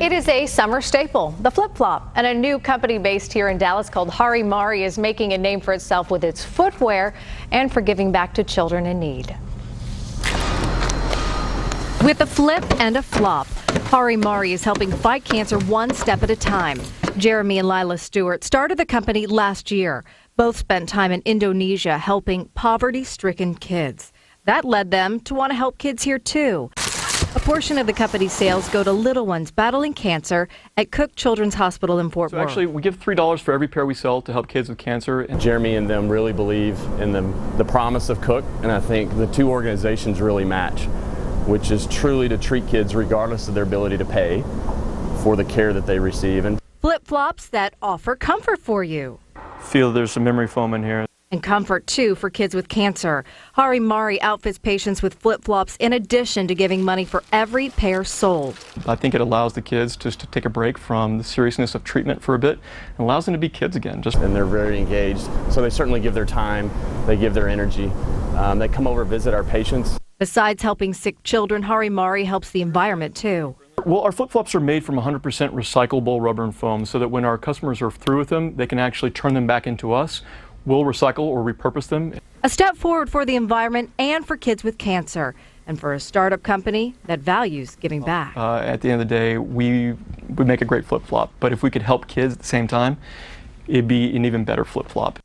It is a summer staple, the flip flop, and a new company based here in Dallas called Hari Mari is making a name for itself with its footwear and for giving back to children in need. With a flip and a flop, Hari Mari is helping fight cancer one step at a time. Jeremy and Lila Stewart started the company last year. Both spent time in Indonesia helping poverty stricken kids. That led them to want to help kids here too. A portion of the company's sales go to little ones battling cancer at Cook Children's Hospital in Fort So Worth. actually, we give three dollars for every pair we sell to help kids with cancer. Jeremy and them really believe in the, the promise of Cook, and I think the two organizations really match, which is truly to treat kids regardless of their ability to pay for the care that they receive. And Flip flops that offer comfort for you. Feel there's some memory foam in here. And comfort too for kids with cancer. Hari Mari outfits patients with flip flops in addition to giving money for every pair sold. I think it allows the kids just to take a break from the seriousness of treatment for a bit and allows them to be kids again. Just and they're very engaged, so they certainly give their time, they give their energy. Um, they come over visit our patients. Besides helping sick children, Hari Mari helps the environment too. Well, our flip flops are made from 100% recyclable rubber and foam so that when our customers are through with them, they can actually turn them back into us. We'll recycle or repurpose them. A step forward for the environment and for kids with cancer, and for a startup company that values giving back. Uh, at the end of the day, we would make a great flip flop, but if we could help kids at the same time, it'd be an even better flip flop.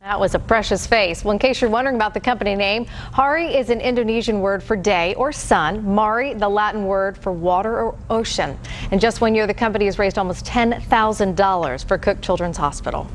That was a precious face. Well, in case you're wondering about the company name, Hari is an Indonesian word for day or sun, Mari, the Latin word for water or ocean. In just one year, the company has raised almost $10,000 for Cook Children's Hospital.